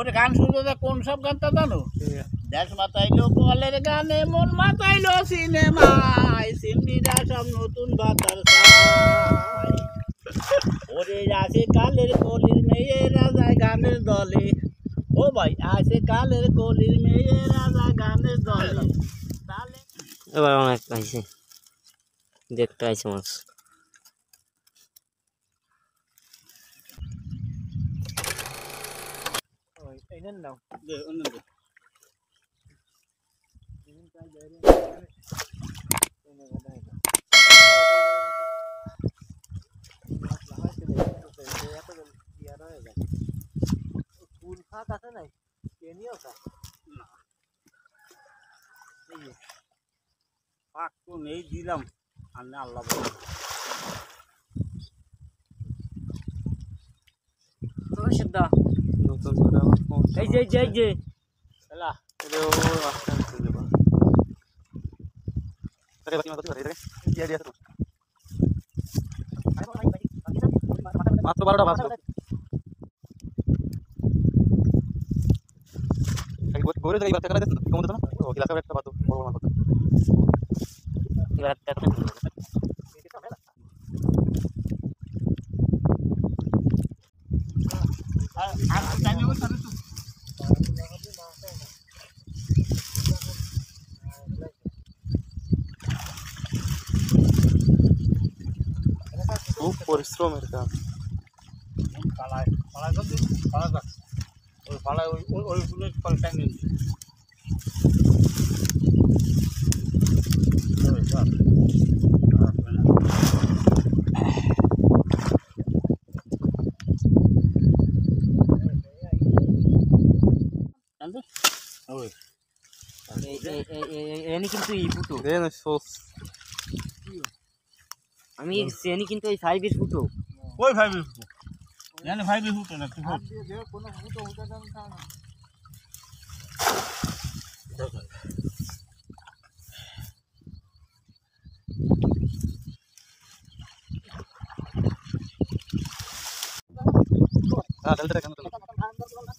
ওরে গান শুনতে তো কোন সব গানটা জানো? দেশ মাতাইলো কলের গানে মন মাতাইলো সিনেমায় সিমনিরা সব নতুন বাতার। ওরে আসে কালের কলির মেয়েরা যায় গানের দলে। ও ভাই আসে কালের কলির মেয়েরা যায় গানের দলে। এবার অনেক আইছে দেখতে আইছে মাছ দে, অন্য দে। পাক তো নেই দিলাম আর না আল্লাহ বলে সিদ্ধা এই যে এই যে এই যে এলা মাত্র বারোটা বাজলো গৌরে জায়গায় বাচ্চা খেলা দিচ্ছে কমতে না ও ক্লাসে একটা বাদ বড় বড় কথা এবার একটা খুব পরিশ্রমের কাজ পালায় পালায় করতে পালায় যাক ওই পালায় ওই ওই ওই গুলো পাল টাইম নিন ওই এনি কিন্তু ই ফুটো দেন সোস আমি সেনি কিন্তু এই ফাইভের ফুটো ওই ফাইভ ফুটো জানি ফাইভ ফুটো না তুই হ্যাঁ ডেল্টা কেন মনে আমার আছে গান গান গান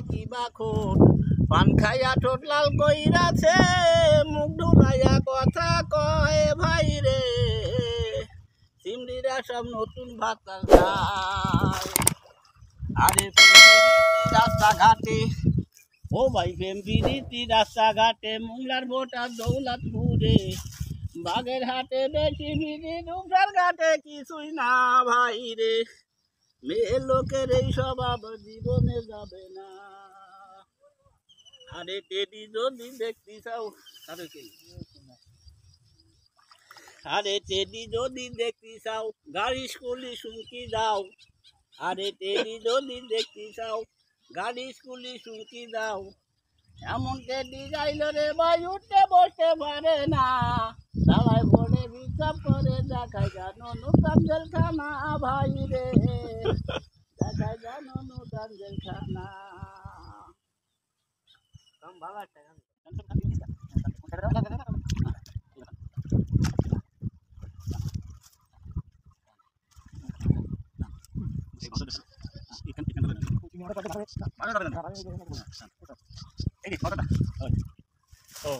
কি বাখন? পান খাইয়া ঠোঁট লাল কইরাছে, মুখ ঢুলাইয়া কথা কয় ভাই রে। সিমড়িরা সব নতুন ভাত আরে রাস্তাঘাটে, ও ভাই প্রেম প্রীতি রাস্তাঘাটে মোংলার ভোটার দৌলতপুরে বাগের হাটে বেশি বিধি দুমসার ঘাটে কিছুই না ভাই রে। মেয়ে লোকের এই স্বভাব জীবনে যাবে না। আরে টেডি যদি দেখতে চাও, আরে কে? আরে টেডি যদি দেখতে চাও, গাড়ি স্কুলি শুনকি দাও। আরে টেডি যদি দেখতে চাও, গাড়ি স্কুলি শুনকি দাও। এমন টেডি যাইল রে ভাই, উঠতে বসতে পারে না। দাঁড়ায় পড়ে বিচার করে गंजल खाना, भाई रे। दादा जानो नो गंजल खाना। कम बाबा ikan ikan ini foto dah oh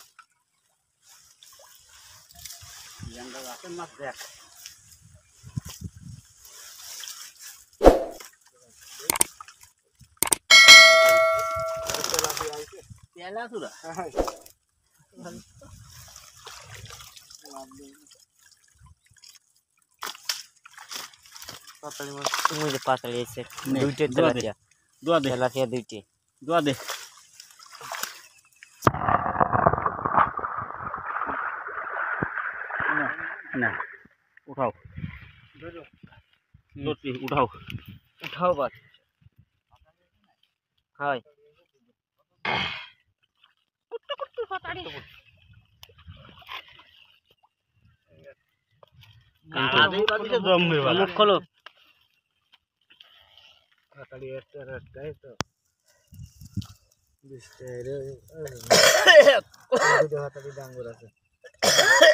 ইয়াঙ্গা গাছের মাছ দেখ তেলা তুরা তাড়াতাড়ি মাছ তুমি যে পাতালি এসে নে, দুইটে দোয়া দে। তেলাপিয়া দোয়া দে তেলাপিয়া দুইটে দোয়া দে না উঠাও লতি উঠাও উঠাও বাস হয়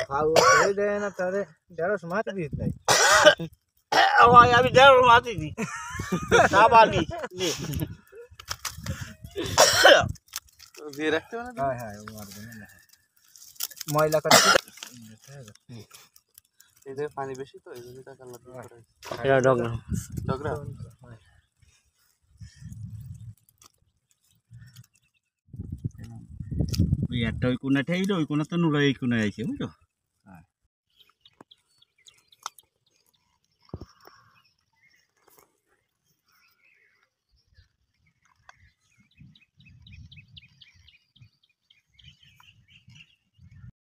কাদের বাড়িতে জন্মে বালা। মুখ খোলো ভাই আমি দেড় মাতি দি সাবানি নে দিয়ে রাখতে হবে না ময়লা করে এদের পানি বেশি তো এই জন্য টাকা লাগবে এটা ডগ ঝগড়া ওই একটা ওই কোনাটাই ওই কোনা তো নুরা এই কোনায় আছে বুঝছো